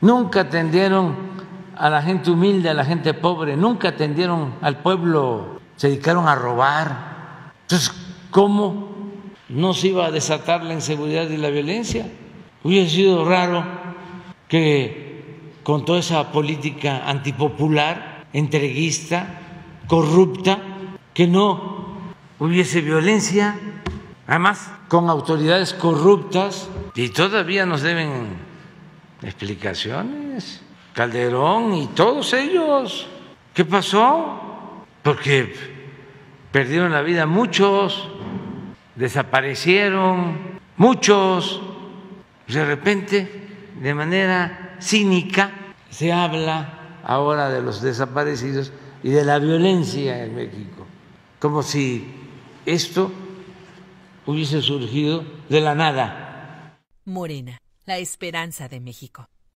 Nunca atendieron a la gente humilde, a la gente pobre, nunca atendieron al pueblo, se dedicaron a robar. Entonces, ¿cómo no se iba a desatar la inseguridad y la violencia? Hubiera sido raro que con toda esa política antipopular, entreguista, corrupta, que no hubiese violencia, además con autoridades corruptas, y todavía nos deben explicaciones. Calderón y todos ellos. ¿Qué pasó? Porque perdieron la vida muchos, desaparecieron muchos. De repente, de manera cínica, se habla ahora de los desaparecidos y de la violencia en México, como si esto hubiese surgido de la nada. Morena, la esperanza de México.